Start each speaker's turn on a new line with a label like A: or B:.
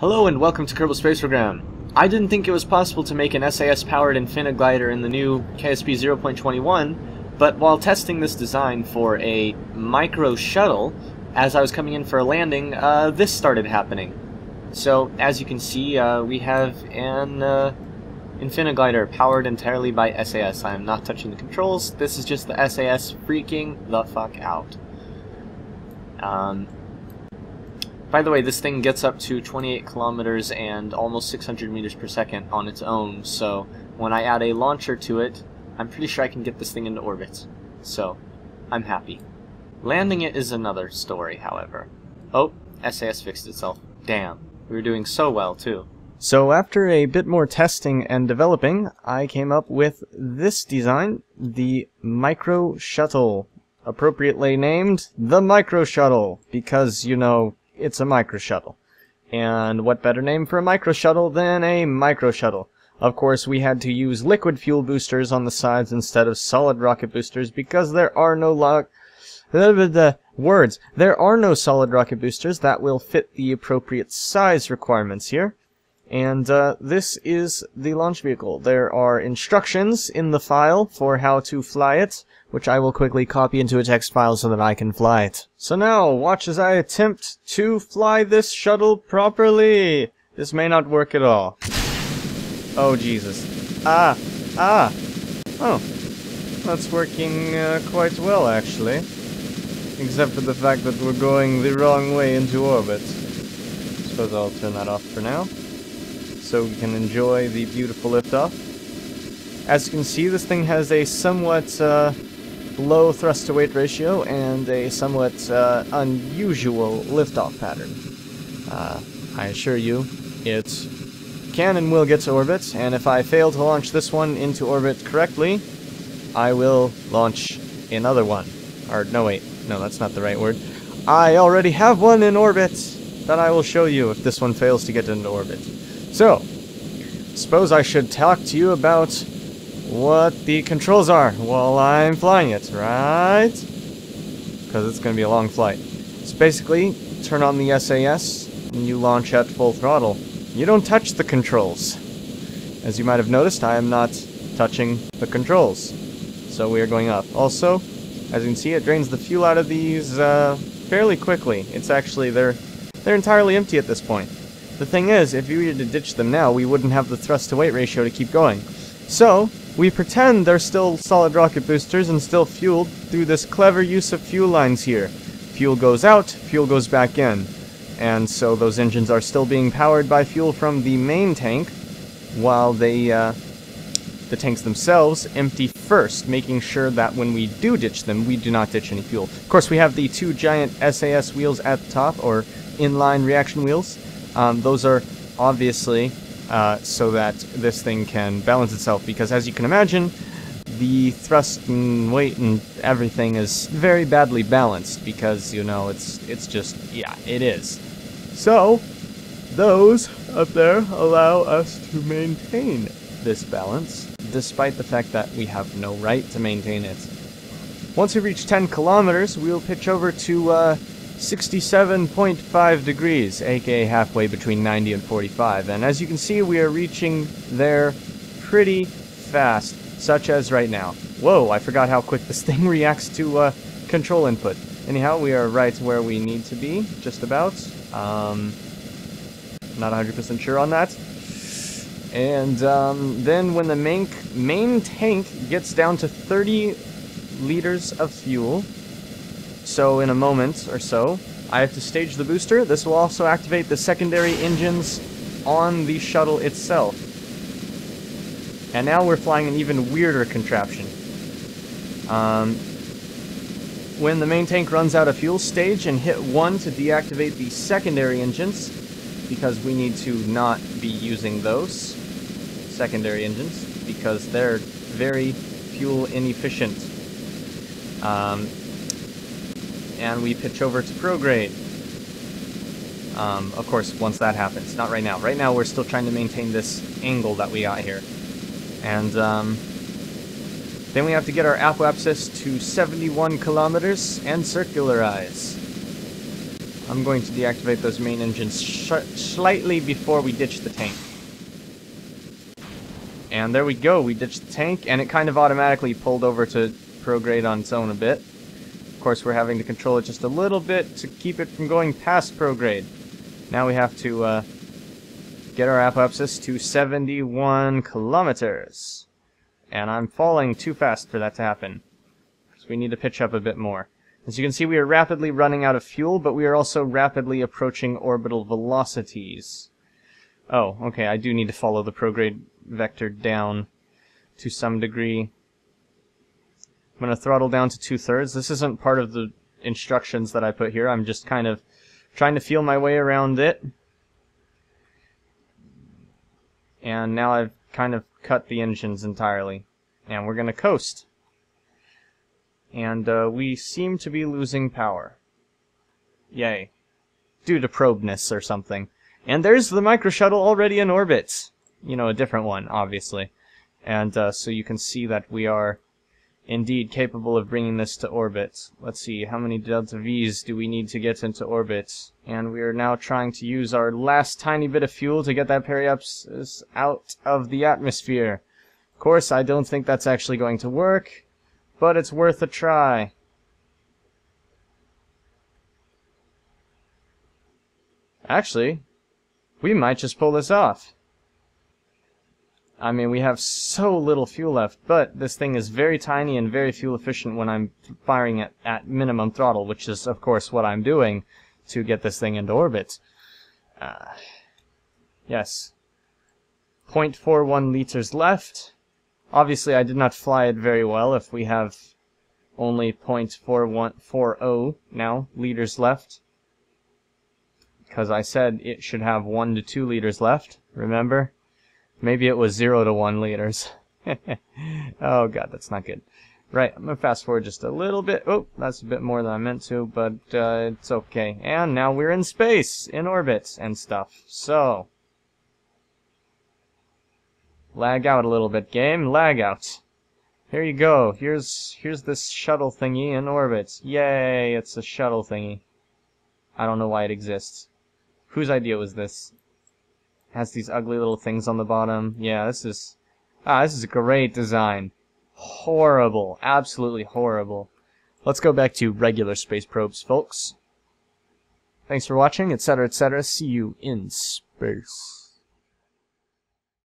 A: Hello and welcome to Kerbal Space Program. I didn't think it was possible to make an SAS-powered Infiniglider in the new KSP 0.21, but while testing this design for a micro shuttle, as I was coming in for a landing, uh, this started happening. So, as you can see, uh, we have an uh, Infiniglider powered entirely by SAS. I am not touching the controls, this is just the SAS freaking the fuck out. Um, by the way, this thing gets up to 28 kilometers and almost 600 meters per second on its own, so when I add a launcher to it, I'm pretty sure I can get this thing into orbit. So, I'm happy. Landing it is another story, however. Oh, SAS fixed itself. Damn. We were doing so well, too. So after a bit more testing and developing, I came up with this design, the Micro Shuttle. Appropriately named the Micro Shuttle, because, you know, it's a micro shuttle. And what better name for a micro shuttle than a micro shuttle? Of course, we had to use liquid fuel boosters on the sides instead of solid rocket boosters because there are no lo the words. There are no solid rocket boosters that will fit the appropriate size requirements here. And uh, this is the launch vehicle. There are instructions in the file for how to fly it which I will quickly copy into a text file so that I can fly it. So now, watch as I attempt to fly this shuttle properly! This may not work at all. Oh, Jesus. Ah! Ah! Oh. That's working uh, quite well, actually. Except for the fact that we're going the wrong way into orbit. Suppose I'll turn that off for now. So we can enjoy the beautiful liftoff. As you can see, this thing has a somewhat uh, low thrust to weight ratio and a somewhat uh, unusual liftoff pattern. Uh, I assure you, it can and will get to orbit, and if I fail to launch this one into orbit correctly, I will launch another one. Or, no wait, no that's not the right word. I already have one in orbit that I will show you if this one fails to get into orbit. So, suppose I should talk to you about what the controls are while I'm flying it, right? Because it's going to be a long flight. So basically, turn on the SAS, and you launch at full throttle. You don't touch the controls. As you might have noticed, I am not touching the controls. So we are going up. Also, as you can see, it drains the fuel out of these uh, fairly quickly. It's actually, they're, they're entirely empty at this point. The thing is, if we were to ditch them now, we wouldn't have the thrust-to-weight ratio to keep going. So, we pretend they're still solid rocket boosters and still fueled through this clever use of fuel lines here. Fuel goes out, fuel goes back in. And so those engines are still being powered by fuel from the main tank, while they, uh, the tanks themselves empty first, making sure that when we do ditch them, we do not ditch any fuel. Of course, we have the two giant SAS wheels at the top, or inline reaction wheels. Um, those are obviously uh, so that this thing can balance itself. Because as you can imagine, the thrust and weight and everything is very badly balanced because you know it's it's just yeah it is. So those up there allow us to maintain this balance despite the fact that we have no right to maintain it. Once we reach 10 kilometers, we'll pitch over to uh, 67.5 degrees, aka halfway between 90 and 45. And as you can see, we are reaching there pretty fast, such as right now. Whoa, I forgot how quick this thing reacts to uh, control input. Anyhow, we are right where we need to be, just about. Um, not 100% sure on that. And um, then when the main, main tank gets down to 30 liters of fuel, so in a moment or so, I have to stage the booster. This will also activate the secondary engines on the shuttle itself. And now we're flying an even weirder contraption. Um, when the main tank runs out of fuel, stage and hit 1 to deactivate the secondary engines, because we need to not be using those secondary engines, because they're very fuel inefficient. Um, and we pitch over to prograde. Um, of course, once that happens. Not right now. Right now, we're still trying to maintain this angle that we got here. And um, then we have to get our apoapsis to 71 kilometers and circularize. I'm going to deactivate those main engines slightly before we ditch the tank. And there we go, we ditched the tank, and it kind of automatically pulled over to prograde on its own a bit. Of course, we're having to control it just a little bit to keep it from going past prograde. Now we have to uh, get our apoapsis to 71 kilometers. And I'm falling too fast for that to happen. So we need to pitch up a bit more. As you can see, we are rapidly running out of fuel, but we are also rapidly approaching orbital velocities. Oh, okay, I do need to follow the prograde vector down to some degree. I'm going to throttle down to two-thirds. This isn't part of the instructions that I put here. I'm just kind of trying to feel my way around it. And now I've kind of cut the engines entirely. And we're going to coast and uh, we seem to be losing power. Yay. Due to probeness or something. And there's the micro shuttle already in orbit. You know, a different one, obviously. And uh, so you can see that we are indeed capable of bringing this to orbit. Let's see, how many Delta V's do we need to get into orbit? And we are now trying to use our last tiny bit of fuel to get that periapsis out of the atmosphere. Of course, I don't think that's actually going to work but it's worth a try. Actually, we might just pull this off. I mean, we have so little fuel left, but this thing is very tiny and very fuel efficient when I'm firing it at minimum throttle, which is, of course, what I'm doing to get this thing into orbit. Uh, yes. 0.41 liters left. Obviously, I did not fly it very well if we have only 0.4140 now liters left. Because I said it should have 1 to 2 liters left, remember? Maybe it was 0 to 1 liters. oh god, that's not good. Right, I'm going to fast forward just a little bit. Oh, that's a bit more than I meant to, but uh, it's okay. And now we're in space, in orbit and stuff. So, Lag out a little bit, game. Lag out. Here you go. Here's here's this shuttle thingy in orbit. Yay, it's a shuttle thingy. I don't know why it exists. Whose idea was this? Has these ugly little things on the bottom. Yeah, this is... Ah, this is a great design. Horrible. Absolutely horrible. Let's go back to regular space probes, folks. Thanks for watching, etc., etc. See you in space.